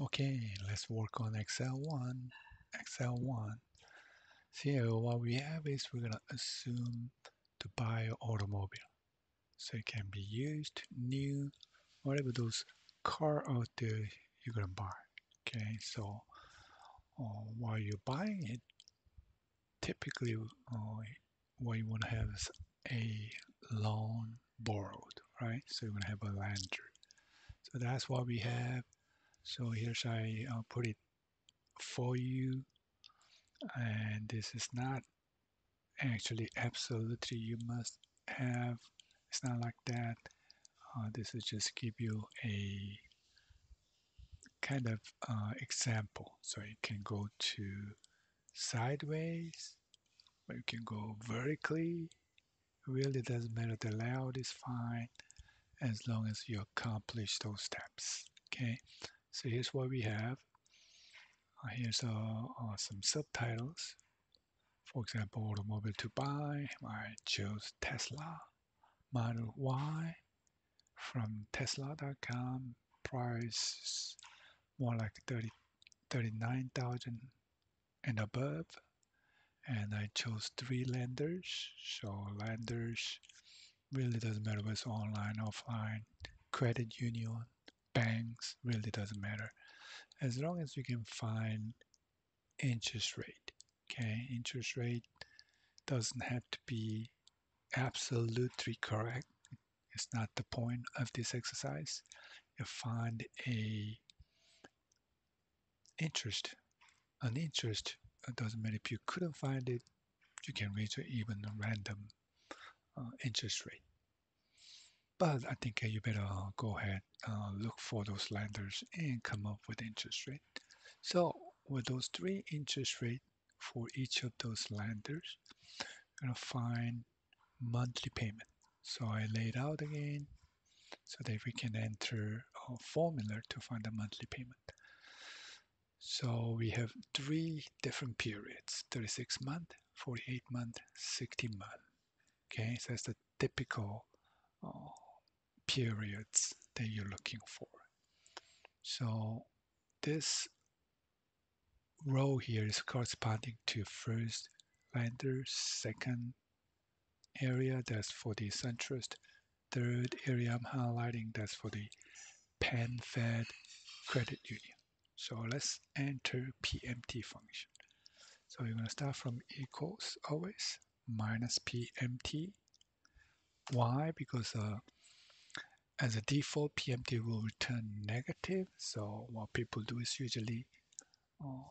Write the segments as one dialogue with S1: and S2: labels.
S1: Okay, let's work on Excel1. Excel1. So here what we have is we're gonna assume to buy automobile. So it can be used, new, whatever those car out there you're gonna buy. Okay, so uh, while you're buying it, typically uh, what you want to have is a loan borrowed, right? So you're gonna have a lender. So that's what we have. So here's I uh, put it for you, and this is not actually absolutely you must have. It's not like that. Uh, this is just give you a kind of uh, example. So you can go to sideways, or you can go vertically. Really doesn't matter. The layout is fine as long as you accomplish those steps. Okay, so here's what we have. Uh, here's uh, uh, some subtitles. For example, automobile to buy. I chose Tesla Model Y from Tesla.com. Price more like 30, 39,000 and above. And I chose three lenders. So lenders really doesn't matter whether it's online, offline, credit union, banks, really doesn't matter. As long as you can find interest rate. Okay, interest rate doesn't have to be absolutely correct. It's not the point of this exercise. You find a interest, an interest. It doesn't matter if you couldn't find it. You can reach even a random uh, interest rate. But I think you better uh, go ahead, uh, look for those lenders and come up with interest rate. So with those three interest rate for each of those lenders, you're gonna find monthly payment. So I laid out again so that we can enter a formula to find the monthly payment. So we have three different periods, 36 month, 48 month, 60 month. Okay, so that's the typical uh, periods that you're looking for. So this row here is corresponding to first lender, second area, that's for the SunTrust. Third area I'm highlighting, that's for the PenFed credit union. So let's enter PMT function. So you're going to start from equals always minus PMT. Why? Because uh, as a default, PMT will return negative. So what people do is usually uh,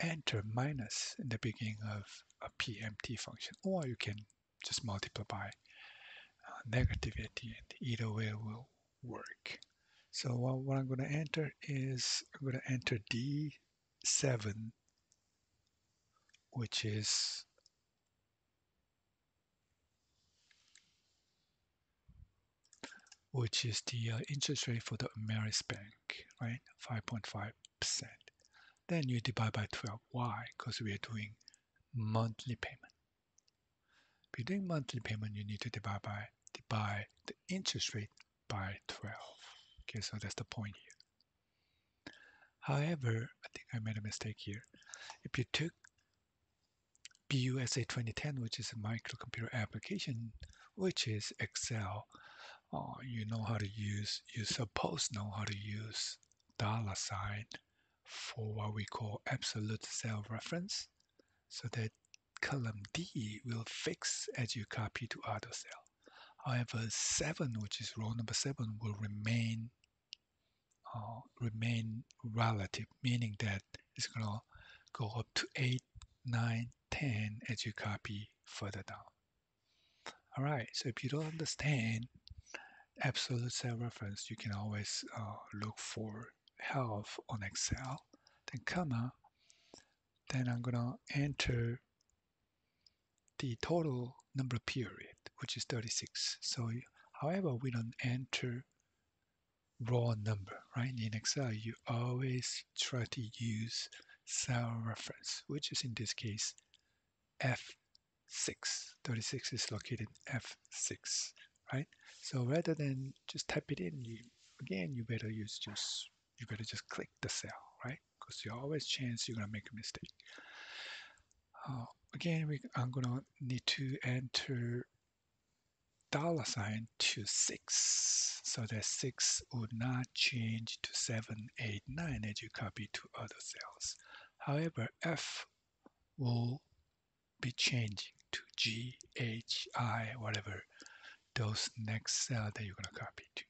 S1: enter minus in the beginning of a PMT function, or you can just multiply by uh, negative at the end. Either way will work. So what, what I'm going to enter is I'm going to enter D7, which is which is the uh, interest rate for the Ameris Bank, right? 5.5%. Then you divide by 12. Why? Because we are doing monthly payment. If you're doing monthly payment, you need to divide by divide the interest rate by 12. Okay, so that's the point here. However, I think I made a mistake here. If you took BUSA 2010, which is a microcomputer application, which is Excel, uh, you know how to use, you suppose know how to use dollar sign for what we call absolute cell reference so that column D will fix as you copy to other cell. However, 7, which is row number 7, will remain uh, remain relative, meaning that it's going to go up to 8, 9, 10 as you copy further down. All right, so if you don't understand absolute cell reference, you can always uh, look for help on Excel, then comma, then I'm to enter the total number period, which is 36. So however, we don't enter raw number, right? In Excel, you always try to use cell reference, which is in this case F6. 36 is located F6, right? So rather than just type it in, you again, you better use just you better just click the cell, right? Because you always chance you're gonna make a mistake. Uh, again, we, I'm gonna need to enter dollar sign to six, so that six would not change to seven, eight, nine as you copy to other cells. However, F will be changing to G, H, I, whatever those next cell that you're gonna copy to,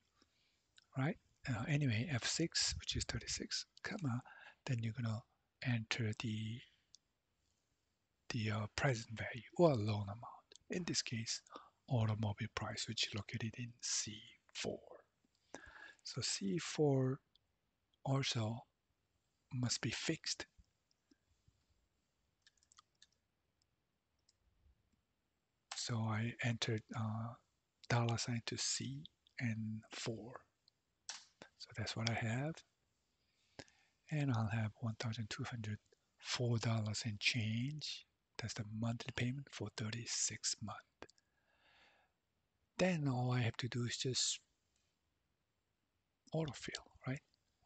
S1: right? Uh, anyway, F6, which is 36, comma, then you're gonna enter the the uh, present value or loan amount. In this case, automobile price, which is located in C4. So C4 also must be fixed. So I entered uh, dollar sign to C and 4. So that's what I have. And I'll have $1,204 in change. That's the monthly payment for 36 months. Then all I have to do is just autofill, right?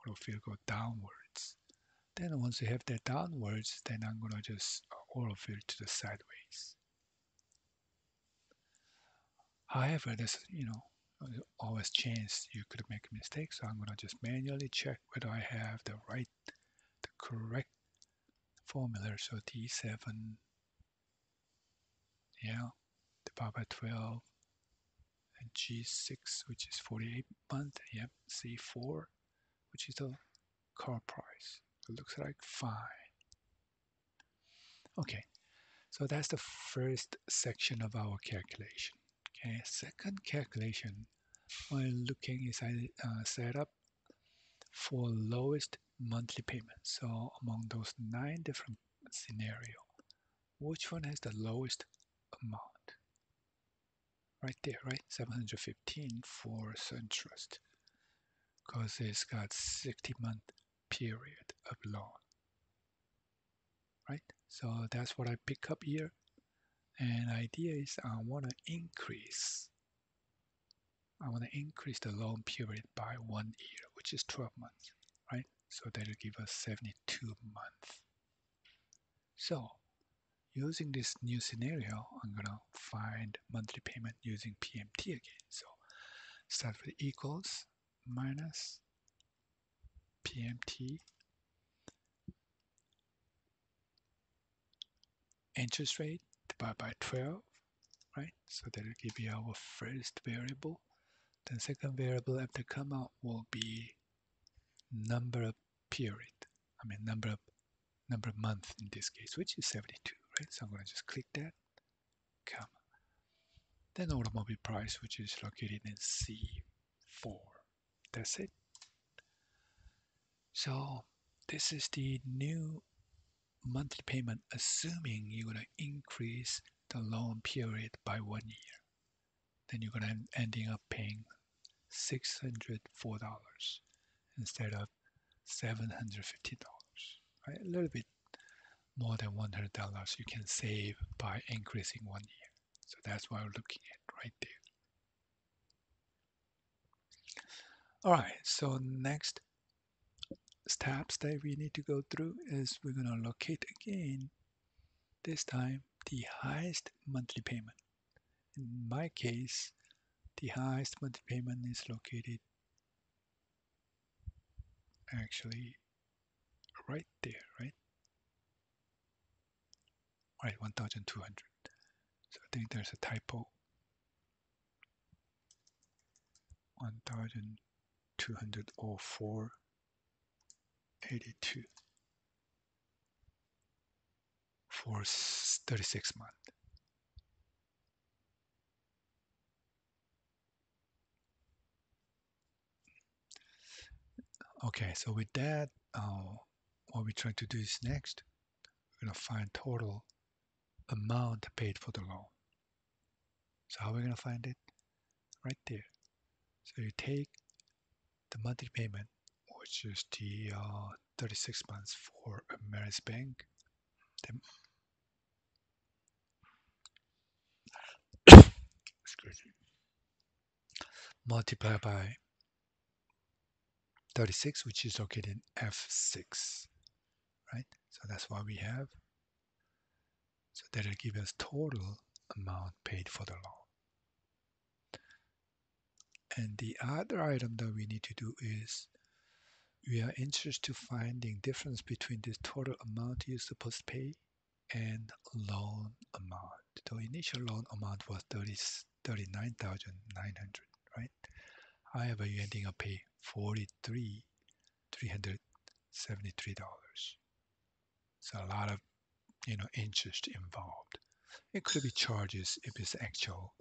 S1: Autofill go downwards. Then once you have that downwards, then I'm gonna just autofill to the sideways. However, this, you know always chance you could make a mistake, so I'm gonna just manually check whether I have the right, the correct formula. So D7, yeah, divided by 12, and G6, which is 48 month, yep, C4, which is the car price. It looks like fine. Okay, so that's the first section of our calculation. Okay, second calculation, while looking inside uh, set up for lowest monthly payment. So among those nine different scenario, which one has the lowest amount? right there, right? 715 for SunTrust because it's got 60 month period of loan, right? So that's what I pick up here. And idea is I want to increase, I want to increase the loan period by one year, which is 12 months, right? So that'll give us 72 months. So using this new scenario, I'm gonna find monthly payment using PMT again. So start with equals minus PMT interest rate divided by 12, right? So that will give you our first variable. Then second variable after comma will be number of period. I mean number of number of month in this case, which is 72 right? So I'm going to just click that, comma. Then automobile price, which is located in C4. That's it. So this is the new monthly payment, assuming you're going to increase the loan period by one year. Then you're going to ending up paying $604 instead of $750. Right? A little bit more than $100 you can save by increasing one year. So that's what we're looking at right there. All right, so next steps that we need to go through is we're going to locate again, this time, the highest monthly payment. In my case, the highest monthly payment is located actually right there, right? right 1200 so I think there's a typo 1204 82 for 36 months okay so with that uh, what we're trying to do is next we're going to find total amount paid for the loan. So how are we going to find it? Right there. So you take the monthly payment, which is the uh, 36 months for Ameris Bank. Then. Multiply by 36, which is located in F6, right? So that's what we have. So that'll give us total amount paid for the loan. And the other item that we need to do is we are interested to finding difference between the total amount you're supposed to pay and loan amount. The initial loan amount was 30, 39,900, right? However, you're ending up paying 43, $373. So a lot of, you know, interest involved. It could be charges if it's actual,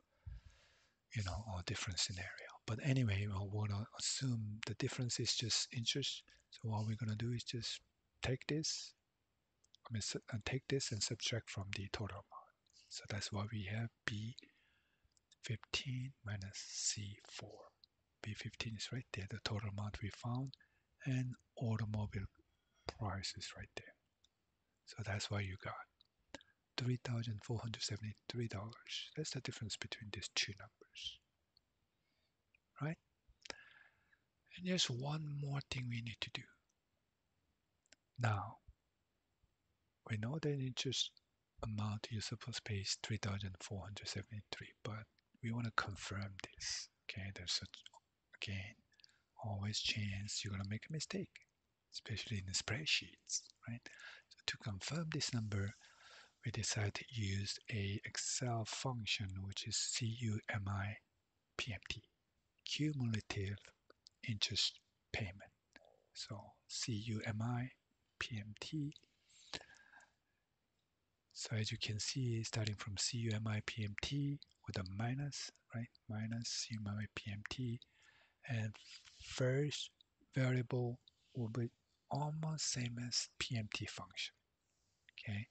S1: you know, or different scenario. But anyway, uh, I want to assume the difference is just interest. So what we're going to do is just take this, I mean, and uh, take this and subtract from the total amount. So that's why we have B15 minus C4. B15 is right there, the total amount we found, and automobile price is right there. So that's why you got $3,473. That's the difference between these two numbers right? And there's one more thing we need to do. Now, we know the interest amount you're supposed to pay is 3,473, but we want to confirm this. Okay, there's such, again, always chance you're going to make a mistake, especially in the spreadsheets, right? So to confirm this number, we decide to use a Excel function, which is CUMI PMT cumulative interest payment. So CUMI PMT. So as you can see, starting from CUMIPMT with a minus, right? Minus CUMI PMT. And first variable will be almost same as PMT function. Okay.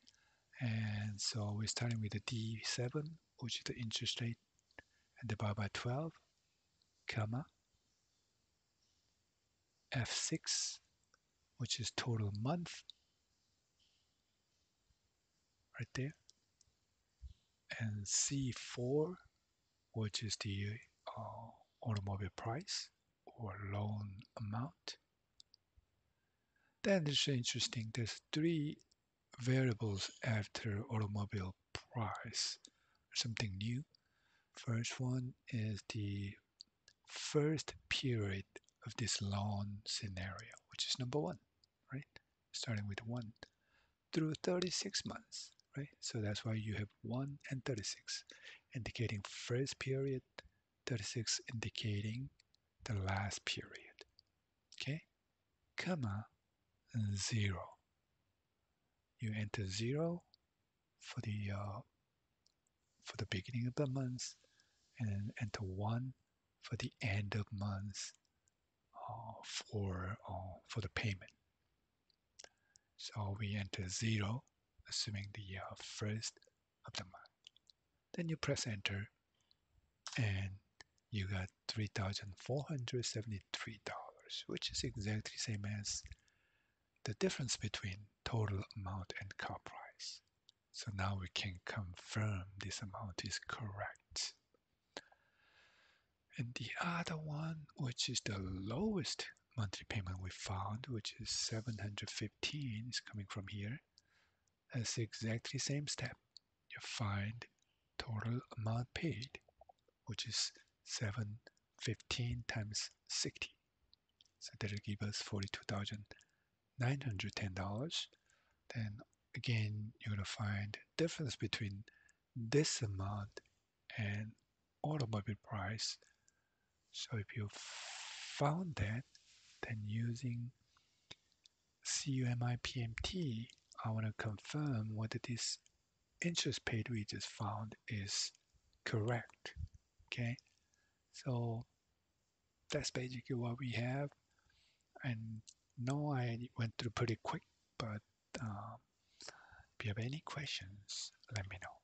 S1: And so we're starting with the D7, which is the interest rate, and divided by 12 comma F6 which is total month right there. And C4 which is the uh, automobile price or loan amount. Then it's interesting there's three variables after automobile price. Something new. First one is the first period of this loan scenario, which is number one, right? Starting with one through 36 months, right? So that's why you have one and 36 indicating first period, 36 indicating the last period, okay? Comma, zero. You enter zero for the uh, for the beginning of the month and enter one for the end of month uh, for uh, for the payment. So we enter zero, assuming the uh, first of the month. Then you press enter, and you got three thousand four hundred seventy-three dollars, which is exactly same as the difference between total amount and car price. So now we can confirm this amount is correct. And the other one, which is the lowest monthly payment we found, which is 715, is coming from here. That's exactly same step. You find total amount paid, which is 715 times 60. So that'll give us $42,910. Then again, you're to find difference between this amount and automobile price so if you found that, then using CUMIPMT, I want to confirm whether this interest paid we just found is correct. Okay, so that's basically what we have. And no, I went through pretty quick, but um, if you have any questions, let me know.